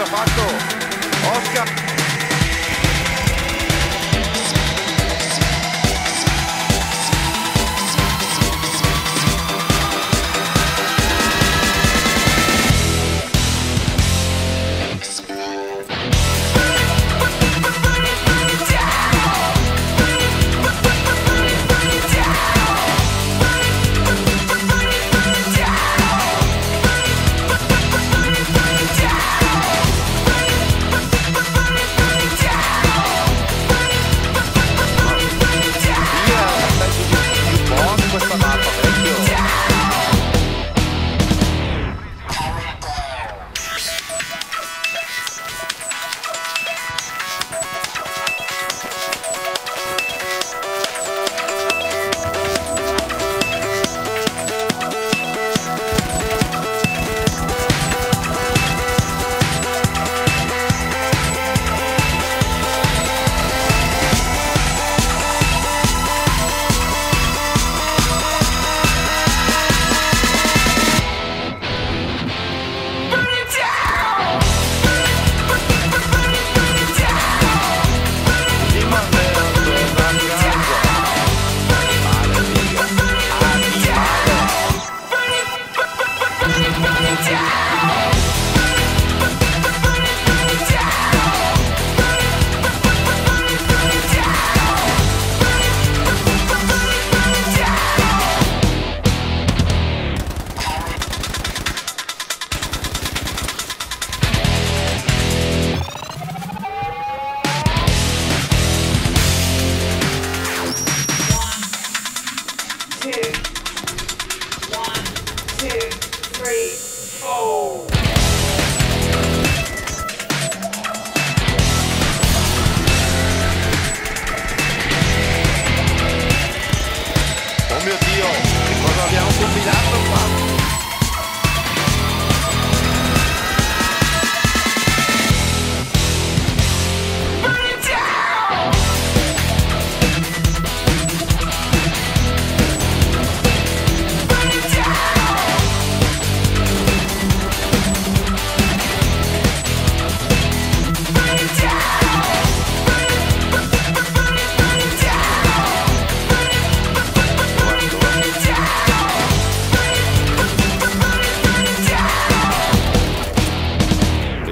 Artefacto. Oscar.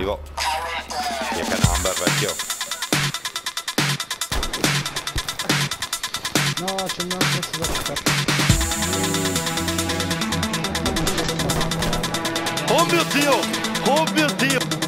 Cosa ho appena fatto? Oscar! Oh mio Dio! Oh mio Dio!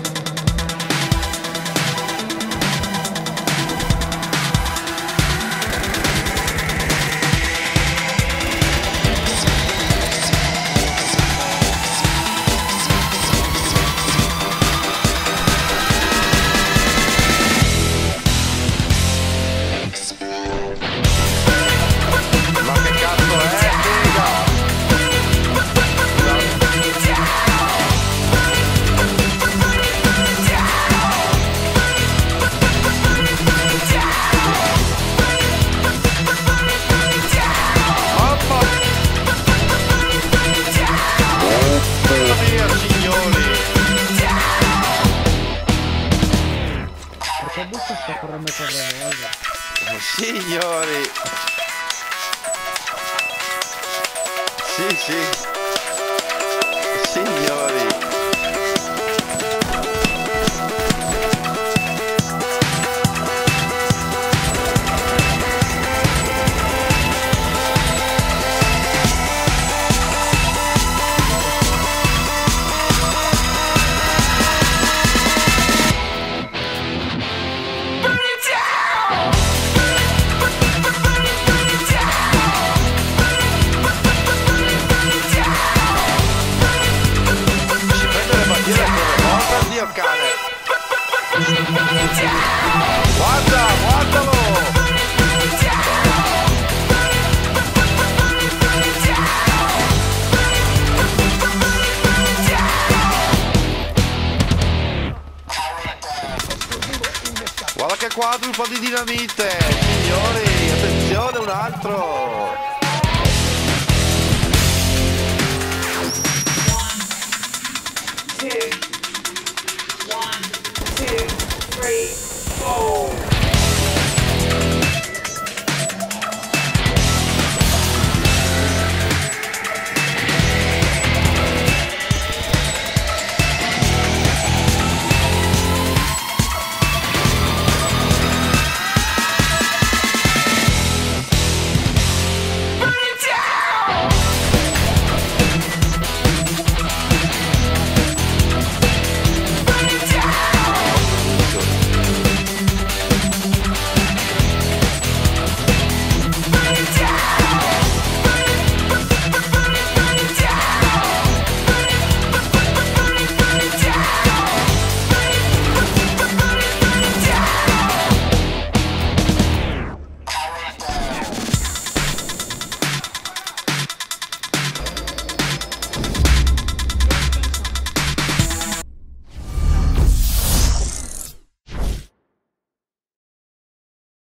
Signori! Sì, sì. Signori. Guarda, guardalo! Guarda che quadrupa di dinamite, signori, attenzione un altro!